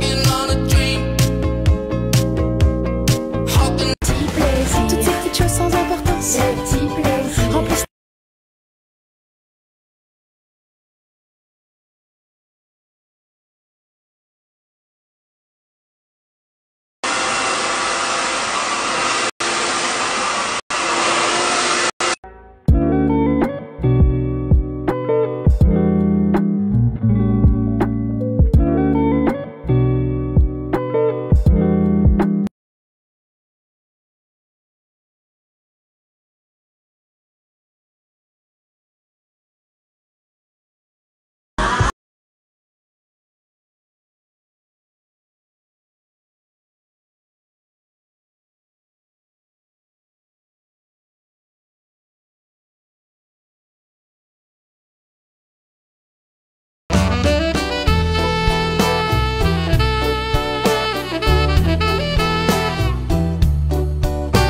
walking